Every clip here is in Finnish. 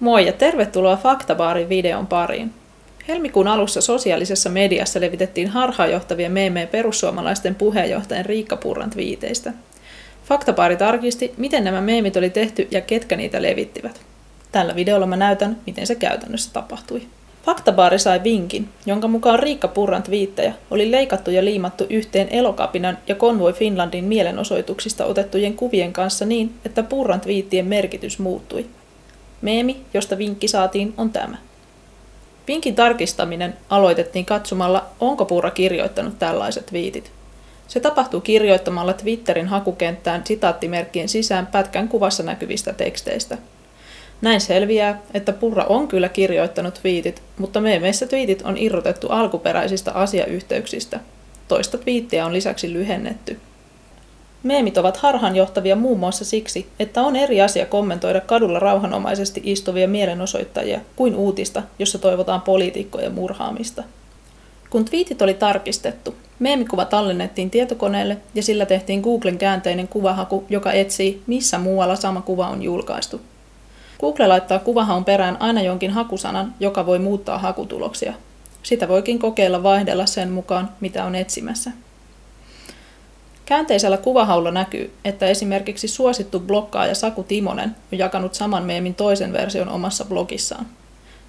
Moi ja tervetuloa Faktabaarin videon pariin. Helmikuun alussa sosiaalisessa mediassa levitettiin harhaanjohtavia meemejä perussuomalaisten puheenjohtajan Riikka Purran viiteistä. Faktabaari tarkisti, miten nämä meemit oli tehty ja ketkä niitä levittivät. Tällä videolla mä näytän, miten se käytännössä tapahtui. Faktabaari sai vinkin, jonka mukaan Riikka Purran viittejä oli leikattu ja liimattu yhteen Elokapinan ja Convoy Finlandin mielenosoituksista otettujen kuvien kanssa niin, että Purran viittien merkitys muuttui – Meemi, josta vinkki saatiin, on tämä. Vinkin tarkistaminen aloitettiin katsomalla, onko Puura kirjoittanut tällaiset viitit. Se tapahtuu kirjoittamalla Twitterin hakukenttään sitaattimerkkien sisään pätkän kuvassa näkyvistä teksteistä. Näin selviää, että Purra on kyllä kirjoittanut viitit, mutta meemeissä twiitit on irrotettu alkuperäisistä asiayhteyksistä. Toista twiittiä on lisäksi lyhennetty. Meemit ovat harhaanjohtavia muun muassa siksi, että on eri asia kommentoida kadulla rauhanomaisesti istuvia mielenosoittajia kuin uutista, jossa toivotaan poliitikkojen murhaamista. Kun twiitit oli tarkistettu, meemikuva tallennettiin tietokoneelle ja sillä tehtiin Googlen käänteinen kuvahaku, joka etsii, missä muualla sama kuva on julkaistu. Google laittaa kuvahaun perään aina jonkin hakusanan, joka voi muuttaa hakutuloksia. Sitä voikin kokeilla vaihdella sen mukaan, mitä on etsimässä. Käänteisellä kuvahaulla näkyy, että esimerkiksi suosittu blokkaaja Saku Timonen on jakanut saman meemin toisen version omassa blogissaan.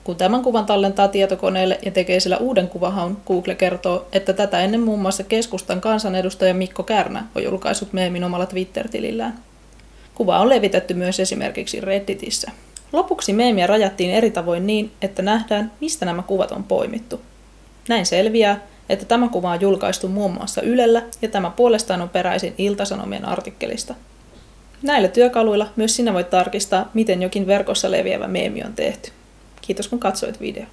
Kun tämän kuvan tallentaa tietokoneelle ja tekee sillä uuden kuvahaun, Google kertoo, että tätä ennen muun muassa keskustan kansanedustaja Mikko Kärnä on julkaissut meemin omalla Twitter-tilillään. Kuva on levitetty myös esimerkiksi Redditissä. Lopuksi meemiä rajattiin eri tavoin niin, että nähdään, mistä nämä kuvat on poimittu. Näin selviää, että tämä kuva on julkaistu muun muassa Ylellä ja tämä puolestaan on peräisin Iltasanomien artikkelista. Näillä työkaluilla myös sinä voit tarkistaa, miten jokin verkossa leviävä meemi on tehty. Kiitos kun katsoit video.